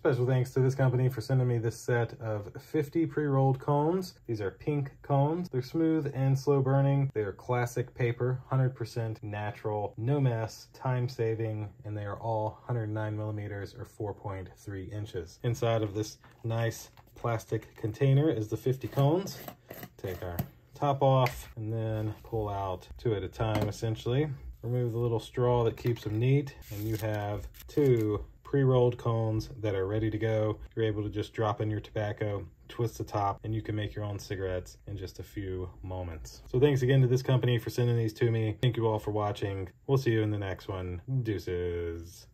Special thanks to this company for sending me this set of 50 pre-rolled cones. These are pink cones. They're smooth and slow burning. They are classic paper, 100% natural, no mess, time saving, and they are all 109 millimeters or 4.3 inches. Inside of this nice plastic container is the 50 cones. Take our top off and then pull out two at a time essentially. Remove the little straw that keeps them neat and you have two pre-rolled cones that are ready to go. You're able to just drop in your tobacco, twist the top, and you can make your own cigarettes in just a few moments. So thanks again to this company for sending these to me. Thank you all for watching. We'll see you in the next one. Deuces.